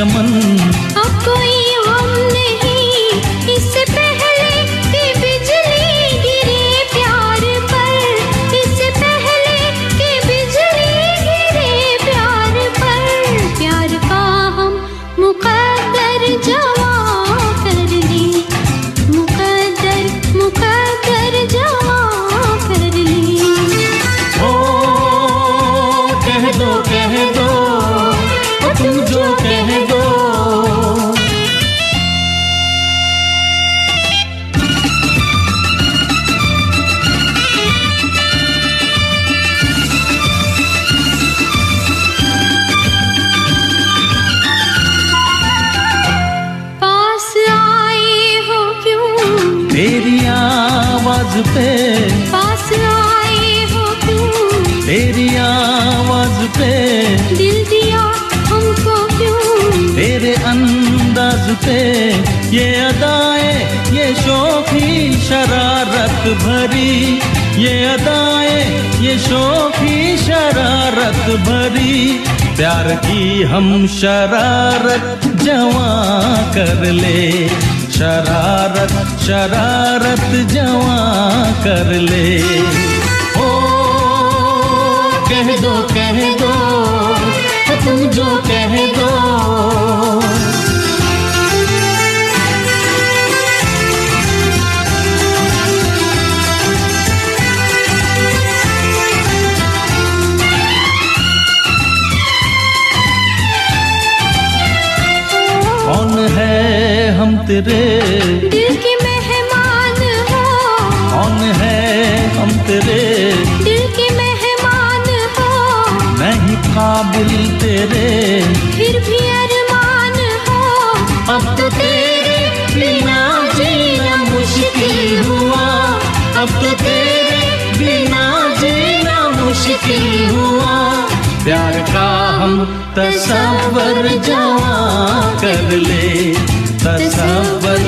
yaşamın की शरारत भरी, प्यार की हम शरारत जवा कर ले। शरारत शरारत जवा कर ले। ओ, कह दो कह दो तुम जो कह दो हम तेरे दिल के मेहमान हो। कौन है हम तेरे? दिल के मेहमान हो। नहीं काबिल तेरे। फिर भी अरमान हो। अब तो तेरे बिना जीना मुश्किल हुआ। अब तो तेरे बिना जीना मुश्किल हुआ। प्यार का हम तस्वर जमा कर ले। तथा बल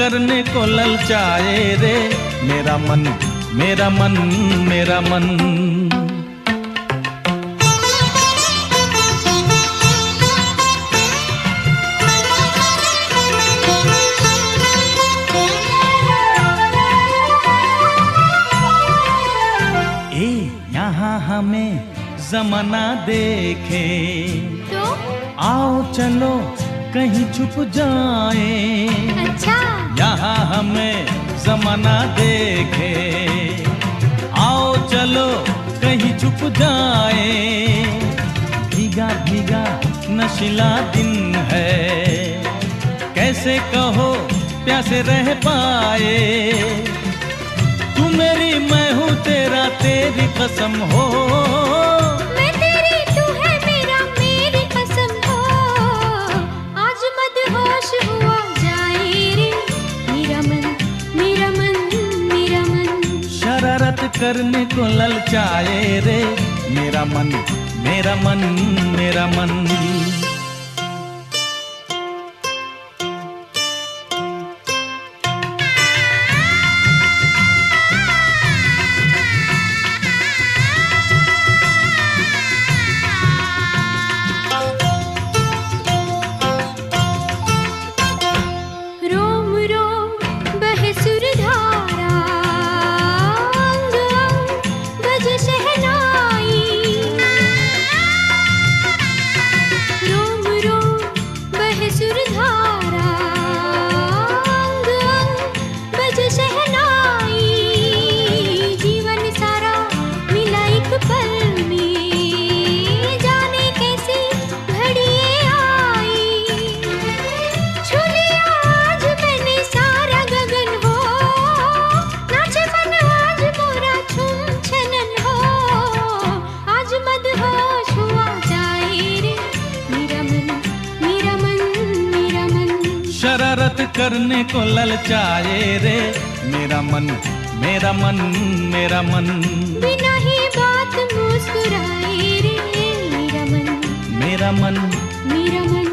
करने को ललचाए रे। मेरा मन मेरा मन मेरा मन। ए यहाँ हमें जमाना देखे। तो आओ चलो कहीं छुप जाए। यहाँ हमें जमाना देखे। आओ चलो, कहीं छुप जाए। भीगा भीगा, नशीला दिन है। कैसे कहो, प्यासे रह पाए। तू मेरी, मैं हूँ तेरा, तेरी कसम हो। करने को ललचाए रे। मेरा मन मेरा मन मेरा मन। ललचाए रे। मेरा मन मेरा मन मेरा मन। बिना ही बात मुस्कुराए रे मेरा मन। मेरा मन। मेरा मन।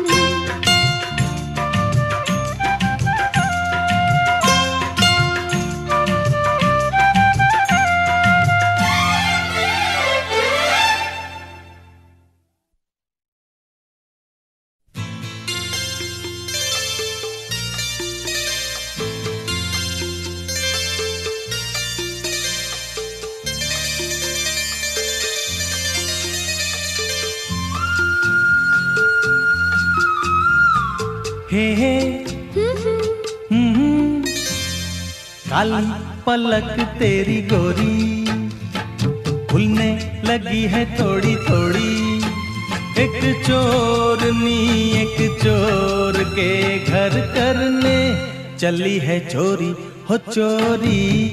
काली पलक तेरी गोरी। खुलने लगी है थोड़ी थोड़ी। एक चोर नी, एक चोर के घर करने। चली है चोरी, हो चोरी।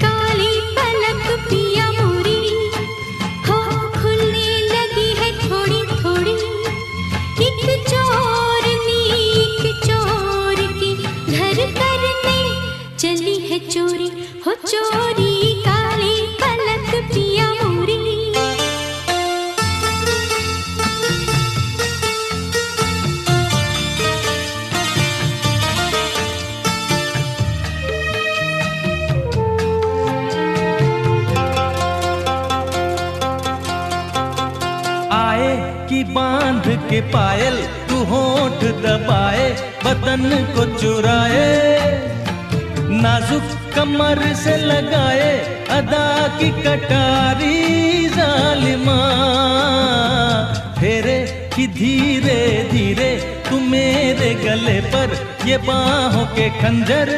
गले पर ये बाहों के खंजर,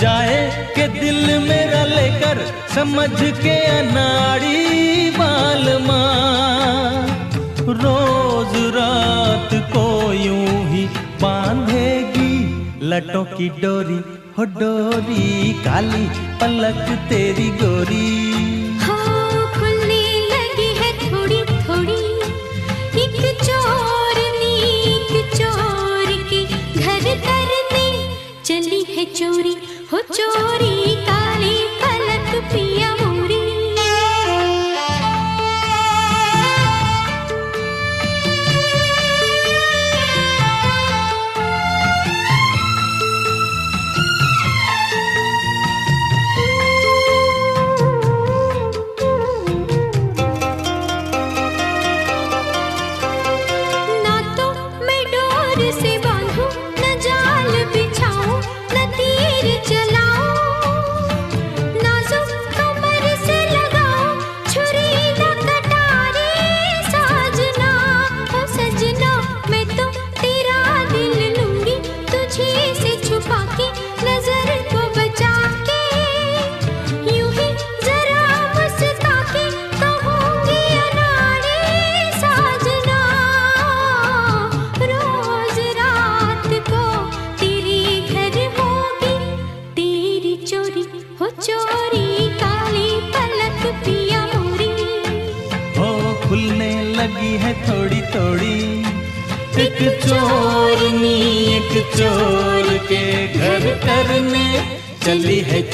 जाए के दिल मेरा लेकर समझ के अनाड़ी बाल रोज रात को यूँ ही बांधेगी लटों की डोरी, हो डोरी काली पलक तेरी गोरी।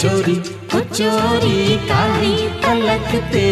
चोरी चोरी काली पलक तेरी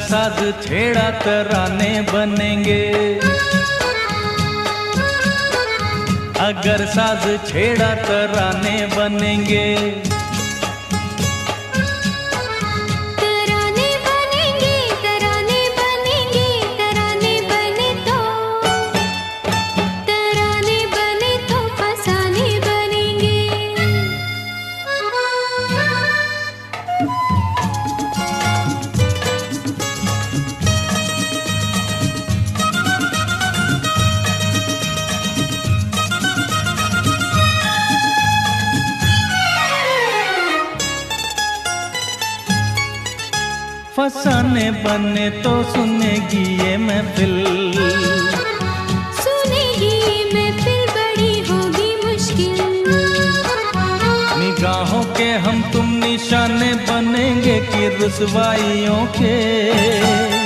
साज छेड़ा तराने बनेंगे। अगर साज छेड़ा तराने बनेंगे। बने तो सुनेगी ये महफिल। सुनेगी महफिल बड़ी होगी मुश्किल। निगाहों के हम तुम निशाने बनेंगे कि रुसवाइयों कि।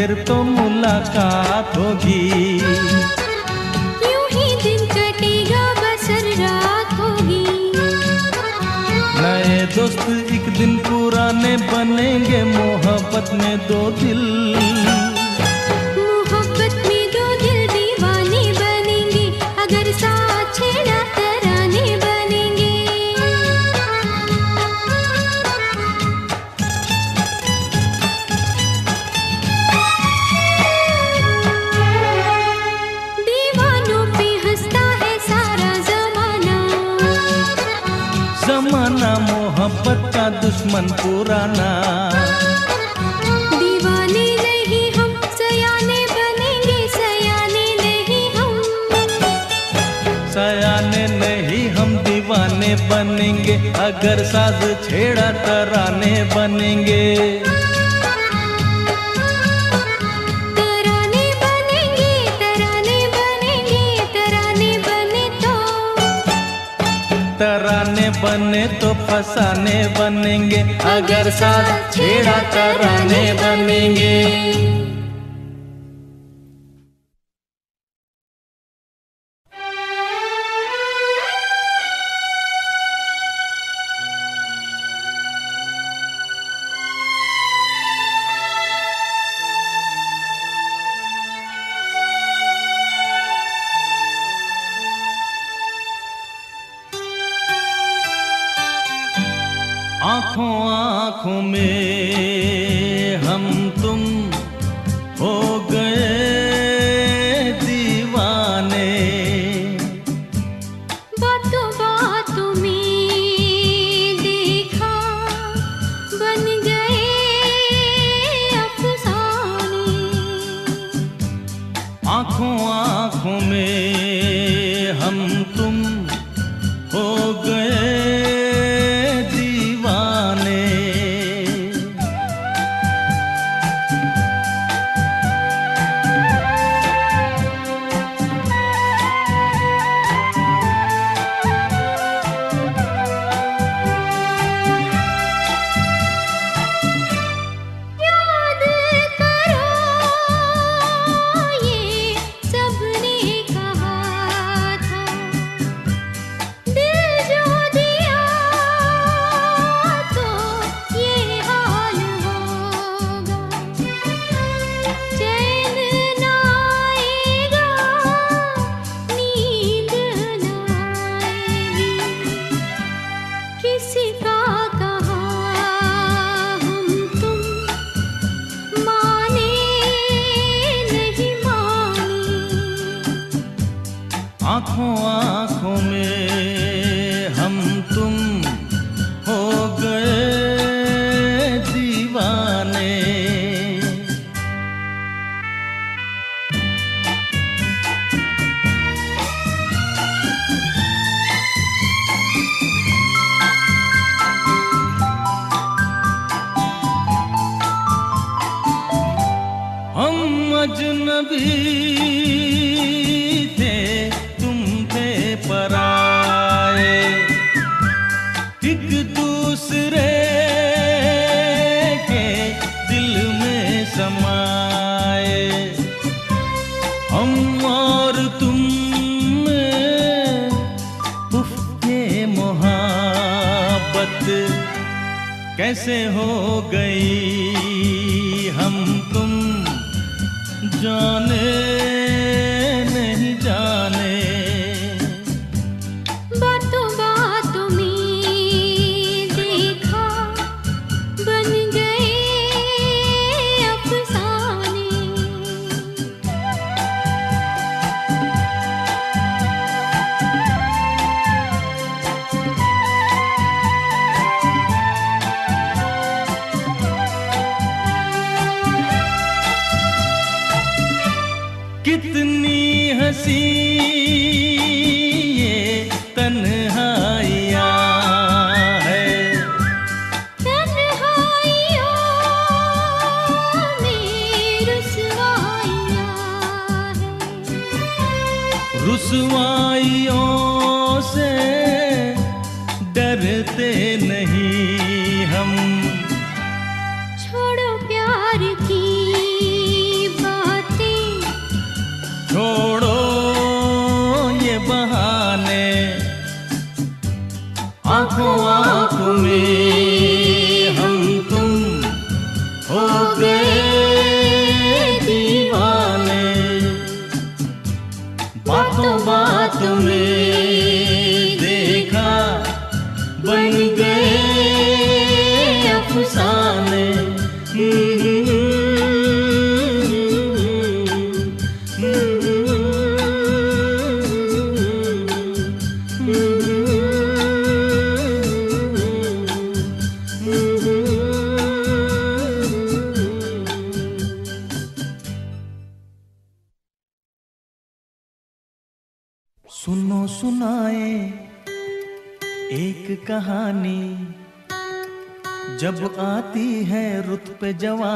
फिर तो मुलाकात होगी। का दुश्मन पुराना। दीवाने नहीं हम सयाने बनेंगे सयाने नहीं हम। सयाने नहीं हम दीवाने बनेंगे अगर साज छेड़ा तराने बनेंगे। बने तो फसाने बनेंगे। अगर साथ छेड़ा कराने बनेंगे। आँखों आँखों में। कैसे हो गई हम तुम जाने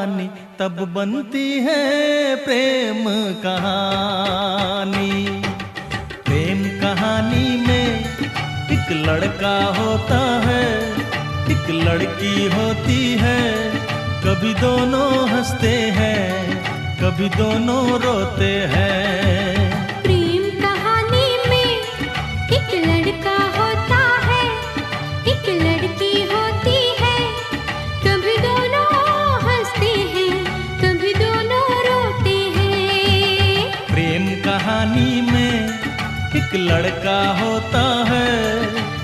जवानी तब बनती है प्रेम कहानी। प्रेम कहानी में एक लड़का होता है, एक लड़की होती है। कभी दोनों हँसते हैं, कभी दोनों रोते हैं। एक लड़का होता है।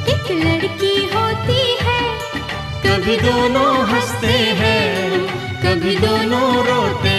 एक लड़की होती है। कभी दोनों हँसते हैं कभी दोनों रोते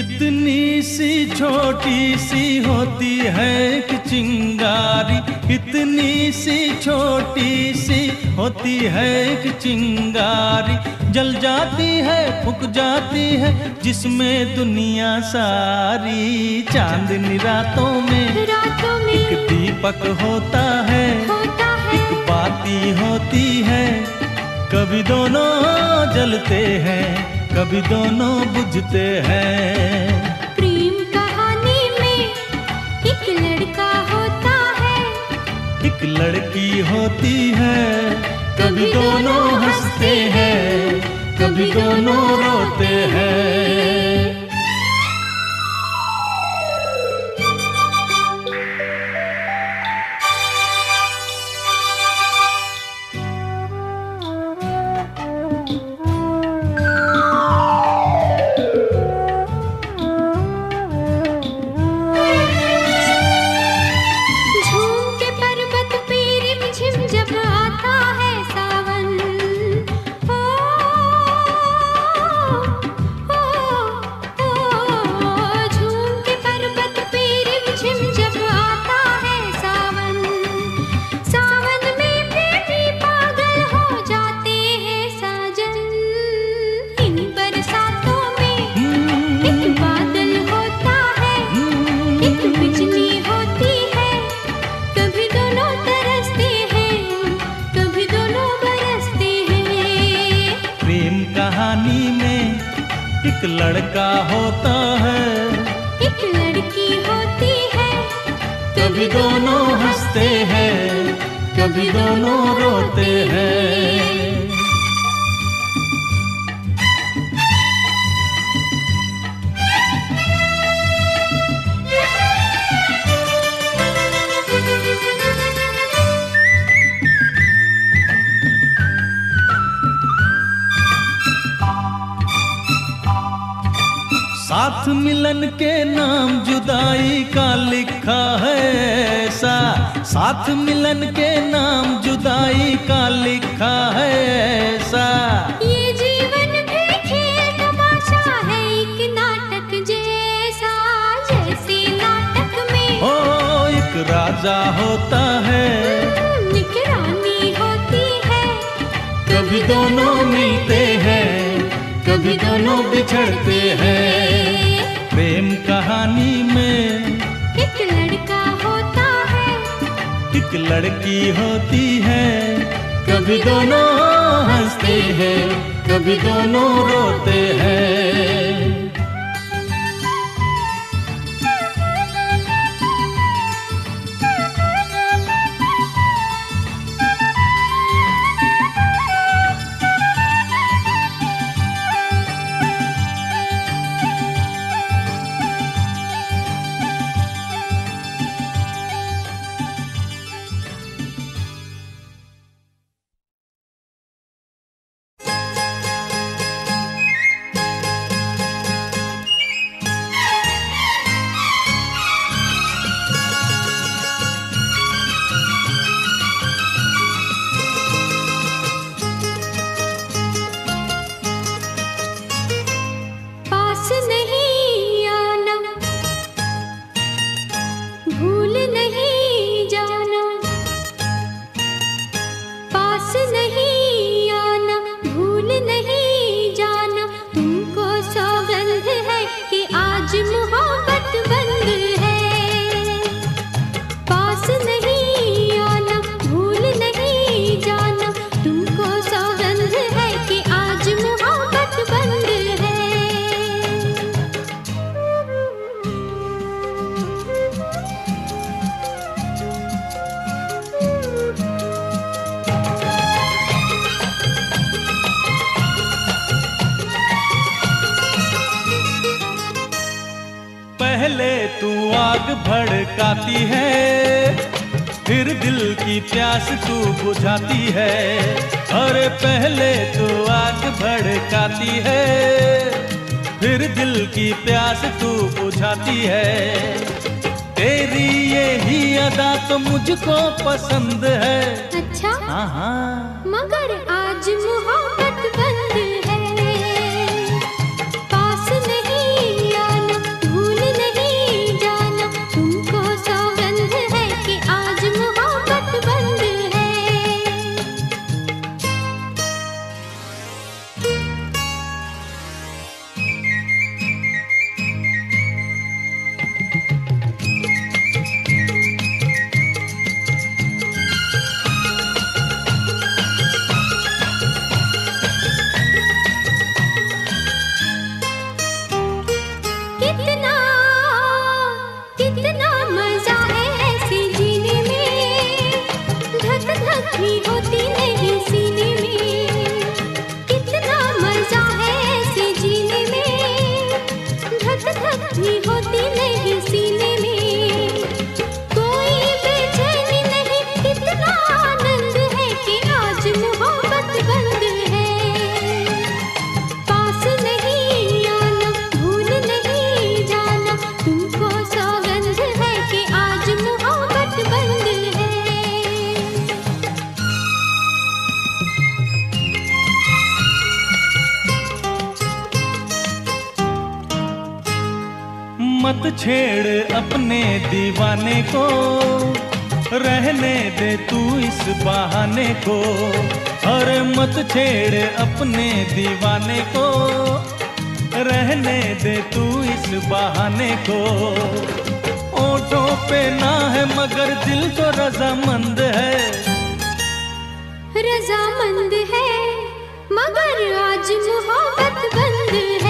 इतनी सी छोटी सी होती है एक चिंगारी। इतनी सी छोटी सी होती है एक चिंगारी। जल जाती है फुक जाती है जिसमें दुनिया सारी। चांदनी रातों में रातों में एक दीपक होता है। होता है। एक बाती होती है। कभी दोनों जलते हैं। कभी दोनों बुझते हैं। प्रेम कहानी में एक लड़का होता है। एक लड़की होती है। कभी दोनों हँसते हैं। कभी दोनों रोते हैं। एक लड़का होता है। एक लड़की होती है। कभी दोनों हँसते हैं कभी दोनों रोते हैं। साथ मिलन के नाम जुदाई का लिखा है ऐसा। साथ मिलन के नाम जुदाई का लिखा है ऐसा। ये जीवन भी खेल तमाशा है एक नाटक जैसा जैसे नाटक में। ओ एक राजा होता है। एक रानी होती है। कभी दोनों मिलते हैं कभी दोनों बिछड़ते हैं। प्रेम कहानी में एक लड़का होता है। एक लड़की होती है। कभी दोनों हँसते हैं कभी दोनों रोते हैं। तू आग भड़काती है। फिर दिल की प्यास तू बुझाती है। अरे पहले तू आग भड़काती है। फिर दिल की प्यास तू बुझाती है। तेरी ये ही अदा तो मुझको पसंद है। अच्छा? हाँ हाँ। मगर मत छेड़ अपने दीवाने को। रहने दे तू इस बहाने को। हर मत छेड़ अपने दीवाने को। रहने दे तू इस बहाने को। ओठों पे ना है मगर दिल तो रजामंद है। रजामंद है, मगर आज मोहब्बत बंद है।